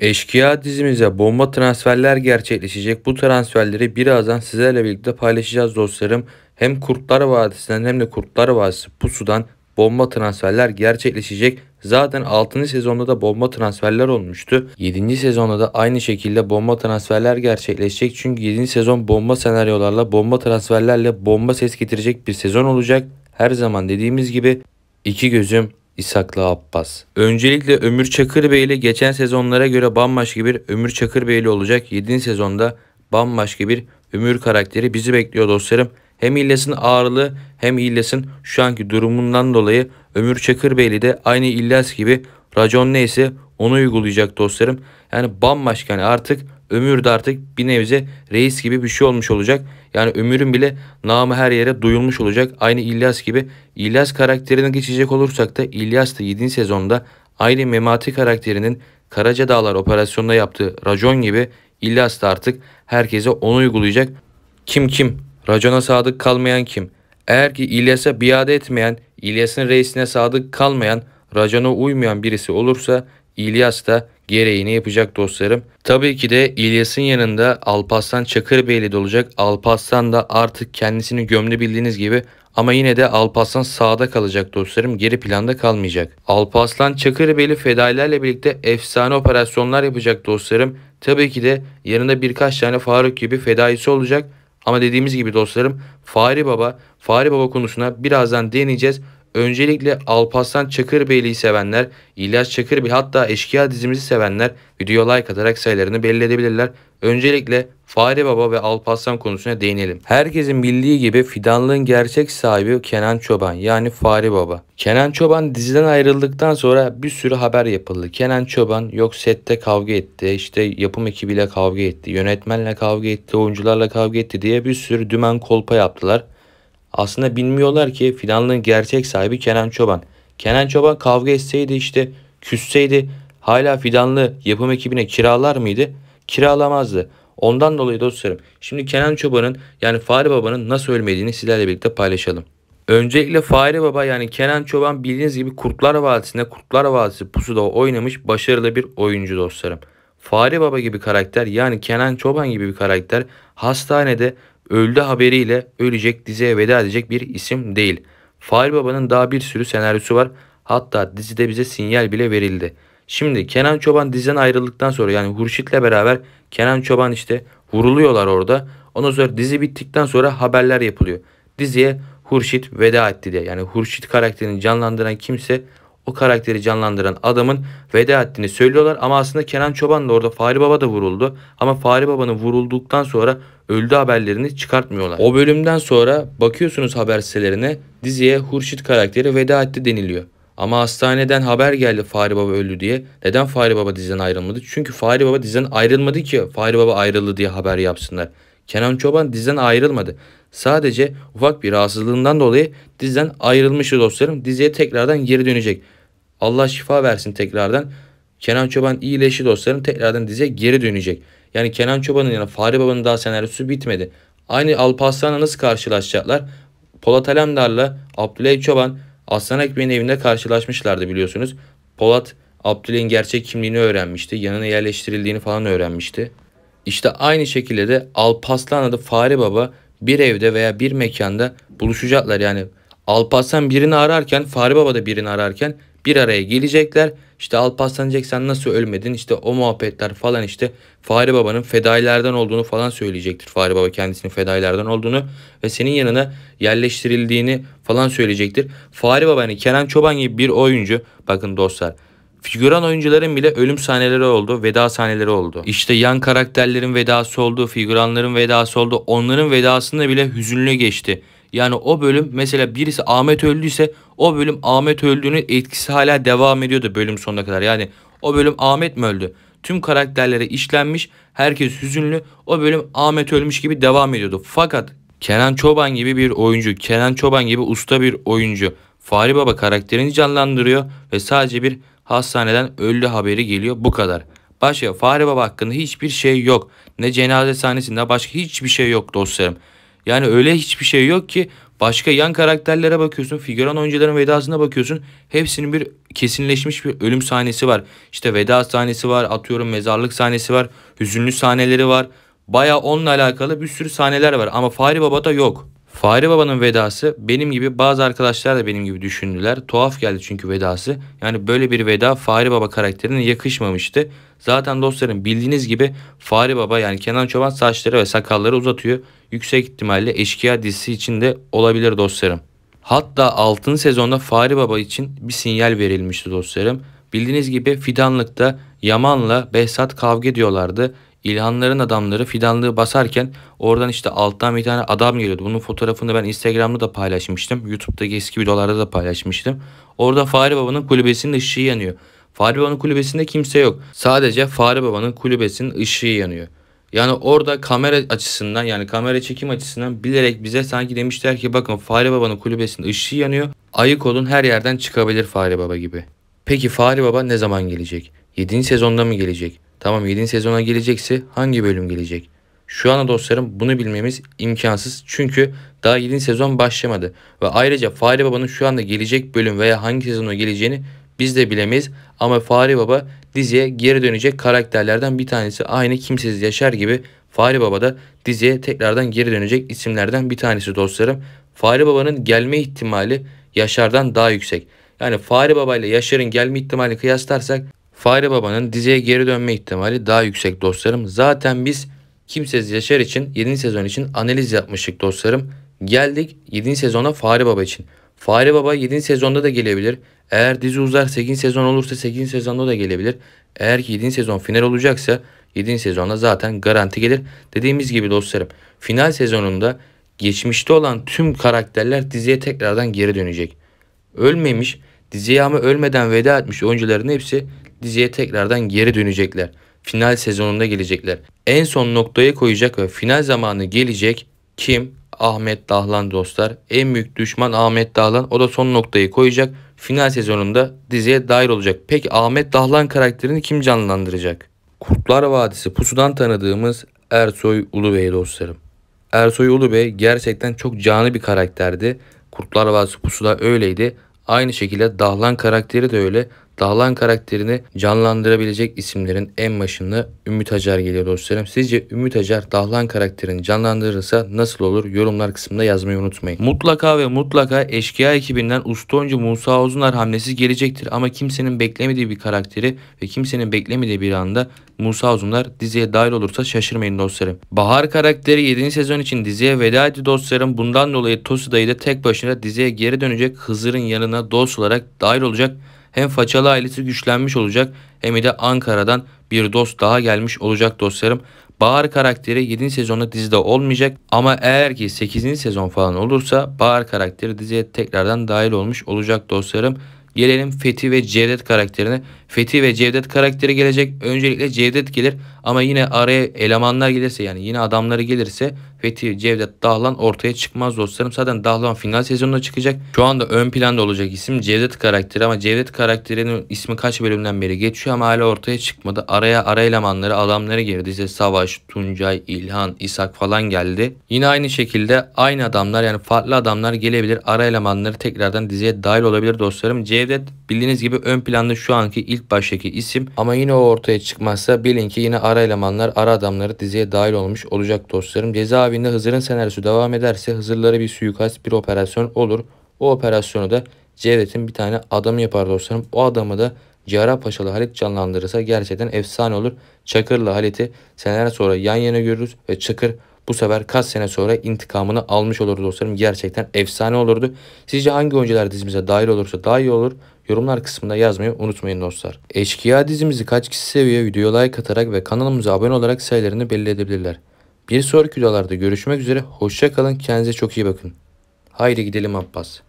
Eşkıya dizimize bomba transferler gerçekleşecek. Bu transferleri birazdan sizlerle birlikte paylaşacağız dostlarım. Hem Kurtlar Vadisi'nden hem de Kurtlar Vadisi Pusu'dan bomba transferler gerçekleşecek. Zaten 6. sezonda da bomba transferler olmuştu. 7. sezonda da aynı şekilde bomba transferler gerçekleşecek. Çünkü 7. sezon bomba senaryolarla, bomba transferlerle bomba ses getirecek bir sezon olacak. Her zaman dediğimiz gibi iki gözüm İshaklı Abbas. Öncelikle Ömür Çakırbeyli geçen sezonlara göre bambaşka bir Ömür Çakırbeyli olacak. 7. sezonda bambaşka bir Ömür karakteri bizi bekliyor dostlarım. Hem İlyas'ın ağırlığı hem İlyas'ın şu anki durumundan dolayı Ömür Çakırbeyli de aynı İlyas gibi racon neyse onu uygulayacak dostlarım. Yani bambaşka yani artık Ömür de artık bir nevze reis gibi bir şey olmuş olacak. Yani Ömür'ün bile namı her yere duyulmuş olacak. Aynı İlyas gibi. İlyas karakterine geçecek olursak da İlyas da 7. sezonda aynı Memati karakterinin Karaca Dağlar operasyonunda yaptığı racon gibi İlyas da artık herkese onu uygulayacak. Kim kim? Racona sadık kalmayan kim? Eğer ki İlyas'a biade etmeyen, İlyas'ın reisine sadık kalmayan, racona uymayan birisi olursa İlyas da gereğini yapacak dostlarım. Tabii ki de İlyas'ın yanında Alparslan Çakırbeyli de olacak. Alparslan da artık kendisini gömdü bildiğiniz gibi ama yine de Alparslan sağda kalacak dostlarım. Geri planda kalmayacak. Alparslan Çakırbeyli fedailerle birlikte efsane operasyonlar yapacak dostlarım. Tabii ki de yanında birkaç tane Faruk gibi fedaisi olacak. Ama dediğimiz gibi dostlarım Fahri Baba, Fahri Baba konusuna birazdan değineceğiz. Öncelikle Alparslan Çakırbeyli'yi sevenler, İlyas Çakırbeyli hatta Eşkıya dizimizi sevenler video like atarak sayılarını belli edebilirler. Öncelikle Fahri Baba ve Alparslan konusuna değinelim. Herkesin bildiği gibi fidanlığın gerçek sahibi Kenan Çoban yani Fahri Baba. Kenan Çoban diziden ayrıldıktan sonra bir sürü haber yapıldı. Kenan Çoban yok sette kavga etti, işte yapım ekibiyle kavga etti, yönetmenle kavga etti, oyuncularla kavga etti diye bir sürü dümen kolpa yaptılar. Aslında bilmiyorlar ki fidanlığın gerçek sahibi Kenan Çoban. Kenan Çoban kavga etseydi işte küsseydi hala fidanlı yapım ekibine kiralar mıydı? Kiralamazdı. Ondan dolayı dostlarım şimdi Kenan Çoban'ın yani Fahri Baba'nın nasıl ölmediğini sizlerle birlikte paylaşalım. Öncelikle Fahri Baba yani Kenan Çoban bildiğiniz gibi Kurtlar Vadisi'nde Kurtlar Vadisi pusuda oynamış başarılı bir oyuncu dostlarım. Fahri Baba gibi karakter yani Kenan Çoban gibi bir karakter hastanede öldü haberiyle ölecek diziye veda edecek bir isim değil. Fahri Baba'nın daha bir sürü senaryosu var. Hatta dizide bize sinyal bile verildi. Şimdi Kenan Çoban diziden ayrıldıktan sonra yani Hurşit'le beraber Kenan Çoban işte vuruluyorlar orada. Ondan sonra dizi bittikten sonra haberler yapılıyor. Diziye Hurşit veda etti diye. Yani Hurşit karakterini canlandıran kimse o karakteri canlandıran adamın veda ettiğini söylüyorlar. Ama aslında Kenan Çoban da orada Fahri Baba da vuruldu. Ama Fahri Baba'nın vurulduktan sonra öldü haberlerini çıkartmıyorlar. O bölümden sonra bakıyorsunuz haber sitelerine diziye Hurşit karakteri veda etti deniliyor. Ama hastaneden haber geldi Fahri Baba öldü diye. Neden Fahri Baba diziden ayrılmadı? Çünkü Fahri Baba diziden ayrılmadı ki Fahri Baba ayrıldı diye haber yapsınlar. Kenan Çoban diziden ayrılmadı. Sadece ufak bir rahatsızlığından dolayı diziden ayrılmıştı dostlarım. Diziye tekrardan geri dönecek. Allah şifa versin tekrardan. Kenan Çoban iyileşti dostlarım. Tekrardan diziye geri dönecek. Yani Kenan Çoban'ın yani Fahri Baba'nın daha senaryosu bitmedi. Aynı Alparslan'la nasıl karşılaşacaklar? Polat Alemdar'la Abdüley Çoban Aslan Ekmeğin evinde karşılaşmışlardı biliyorsunuz. Polat Abdüley'in gerçek kimliğini öğrenmişti. Yanına yerleştirildiğini falan öğrenmişti. İşte aynı şekilde de Alparslan adı Fahri Baba bir evde veya bir mekanda buluşacaklar. Yani Alparslan birini ararken Fahri Baba da birini ararken bir araya gelecekler. İşte Alparslan diyecek sen nasıl ölmedin işte o muhabbetler falan işte Fahri Baba'nın fedailerden olduğunu falan söyleyecektir. Fahri Baba kendisinin fedailerden olduğunu ve senin yanına yerleştirildiğini falan söyleyecektir. Fahri Baba yani Kenan Çoban gibi bir oyuncu bakın dostlar Figüran oyuncuların bile ölüm sahneleri oldu, veda sahneleri oldu. İşte yan karakterlerin vedası oldu, figüranların vedası oldu. Onların vedasında bile hüzünlü geçti. Yani o bölüm mesela birisi Ahmet öldüyse o bölüm Ahmet öldüğünün etkisi hala devam ediyordu bölüm sonuna kadar. Yani o bölüm Ahmet mi öldü? Tüm karakterlere işlenmiş, herkes hüzünlü. O bölüm Ahmet ölmüş gibi devam ediyordu. Fakat Kenan Çoban gibi bir oyuncu, Kenan Çoban gibi usta bir oyuncu Fahri Baba karakterini canlandırıyor ve sadece bir hastaneden öldü haberi geliyor bu kadar. Başka Fahri Baba hakkında hiçbir şey yok. Ne cenaze sahnesinde başka hiçbir şey yok dostlarım. Yani öyle hiçbir şey yok ki Başka yan karakterlere bakıyorsun. Figüran oyuncuların vedasına bakıyorsun. Hepsinin bir kesinleşmiş bir ölüm sahnesi var. İşte veda sahnesi var. Atıyorum mezarlık sahnesi var. Hüzünlü sahneleri var. Baya onunla alakalı bir sürü sahneler var. Ama Fahri Baba'da yok. Fahri Baba'nın vedası benim gibi bazı arkadaşlar da benim gibi düşündüler. Tuhaf geldi çünkü vedası. Yani böyle bir veda Fahri Baba karakterine yakışmamıştı. Zaten dostlarım bildiğiniz gibi Fahri Baba yani Kenan Çoban saçları ve sakalları uzatıyor. Yüksek ihtimalle Eşkıya dizisi için de olabilir dostlarım. Hatta 6. sezonda Fahri Baba için bir sinyal verilmişti dostlarım. Bildiğiniz gibi Fidanlık'ta Yaman'la Behzat kavga ediyorlardı. İlhanların adamları fidanlığı basarken oradan işte alttan bir tane adam geliyordu. Bunun fotoğrafını ben Instagram'da da paylaşmıştım. YouTube'daki eski videolarda da paylaşmıştım. Orada Fahri Baba'nın kulübesinin ışığı yanıyor. Fahri Baba'nın kulübesinde kimse yok. Sadece Fahri Baba'nın kulübesinin ışığı yanıyor. Yani orada kamera açısından yani kamera çekim açısından bilerek bize sanki demişler ki bakın Fahri Baba'nın kulübesinin ışığı yanıyor. Ayık olun her yerden çıkabilir Fahri Baba gibi. Peki Fahri Baba ne zaman gelecek? 7. sezonda mı gelecek? Tamam 7. sezona gelecekse hangi bölüm gelecek? Şu anda dostlarım bunu bilmemiz imkansız. Çünkü daha 7. sezon başlamadı. Ve ayrıca Fahri Baba'nın şu anda gelecek bölüm veya hangi sezona geleceğini biz de bilemeyiz. Ama Fahri Baba diziye geri dönecek karakterlerden bir tanesi. Aynı Kimsesiz Yaşar gibi Fahri Baba da diziye tekrardan geri dönecek isimlerden bir tanesi dostlarım. Fahri Baba'nın gelme ihtimali Yaşar'dan daha yüksek. Yani Fahri Baba ile Yaşar'ın gelme ihtimali kıyaslarsak Fahri Baba'nın diziye geri dönme ihtimali daha yüksek dostlarım. Zaten biz Kimsesiz Yaşar için 7. sezon için analiz yapmıştık dostlarım. Geldik 7. sezona Fahri Baba için. Fahri Baba 7. sezonda da gelebilir. Eğer dizi uzar 8. sezon olursa 8. sezonda da gelebilir. Eğer ki 7. sezon final olacaksa 7. sezonda zaten garanti gelir. Dediğimiz gibi dostlarım final sezonunda geçmişte olan tüm karakterler diziye tekrardan geri dönecek. Ölmemiş diziye ama ölmeden veda etmiş oyuncuların hepsi diziye tekrardan geri dönecekler. Final sezonunda gelecekler. En son noktayı koyacak ve final zamanı gelecek. Kim? Ahmet Dahlan dostlar. En büyük düşman Ahmet Dahlan. O da son noktayı koyacak. Final sezonunda diziye dahil olacak. Peki Ahmet Dahlan karakterini kim canlandıracak? Kurtlar Vadisi pusudan tanıdığımız Ersoy Ulubey dostlarım. Ersoy Ulubey gerçekten çok canı bir karakterdi. Kurtlar Vadisi pusuda öyleydi. Aynı şekilde Dahlan karakteri de öyle. Dağlan karakterini canlandırabilecek isimlerin en başında Ümit Acar geliyor dostlarım. Sizce Ümit Acar Dahlan karakterini canlandırırsa nasıl olur? Yorumlar kısmında yazmayı unutmayın. Mutlaka ve mutlaka Eşkıya ekibinden usta oyuncu Musa Uzunar hamlesi gelecektir. Ama kimsenin beklemediği bir karakteri ve kimsenin beklemediği bir anda Musa Uzunlar diziye dahil olursa şaşırmayın dostlarım. Bahar karakteri 7. sezon için diziye veda etti dostlarım. Bundan dolayı Tosu dayı da tek başına diziye geri dönecek. Hızır'ın yanına dost olarak dahil olacak. Hem Façalı ailesi güçlenmiş olacak hem de Ankara'dan bir dost daha gelmiş olacak dostlarım. Bahar karakteri 7. sezonda dizide olmayacak ama eğer ki 8. sezon falan olursa Bahar karakteri diziye tekrardan dahil olmuş olacak dostlarım. Gelelim Fethi ve Cevdet karakterine. Fethi ve Cevdet karakteri gelecek. Öncelikle Cevdet gelir ama yine araya elemanlar gelirse yani yine adamları gelirse Fethi, Cevdet, Dahlan ortaya çıkmaz dostlarım. Zaten Dahlan final sezonunda çıkacak. Şu anda ön planda olacak isim Cevdet karakteri ama Cevdet karakterinin ismi kaç bölümden beri geçiyor ama hala ortaya çıkmadı. Araya ara elemanları adamları girdi. İşte Savaş, Tuncay, İlhan, İshak falan geldi. Yine aynı şekilde aynı adamlar yani farklı adamlar gelebilir. Ara elemanları tekrardan diziye dahil olabilir dostlarım. Cevdet bildiğiniz gibi ön planda şu anki ilk baştaki isim ama yine o ortaya çıkmazsa bilin ki yine ara elemanlar, ara adamları diziye dahil olmuş olacak dostlarım. Cezaevinde Hızır'ın senaryosu devam ederse Hızırlara bir suikast, bir operasyon olur. O operasyonu da Cevdet'in bir tane adamı yapar dostlarım. O adamı da Paşalı Halit canlandırırsa gerçekten efsane olur. Çakır'la Halit'i seneler sonra yan yana görürüz ve Çakır bu sefer kaç sene sonra intikamını almış olur dostlarım. Gerçekten efsane olurdu. Sizce hangi oyuncular dizimize dahil olursa daha iyi olur? Yorumlar kısmında yazmayı unutmayın dostlar. Eşkıya dizimizi kaç kişi seviyor videoya like atarak ve kanalımıza abone olarak sayılarını belli edebilirler. Bir sonraki videolarda görüşmek üzere. Hoşça kalın. Kendinize çok iyi bakın. Haydi gidelim Abbas.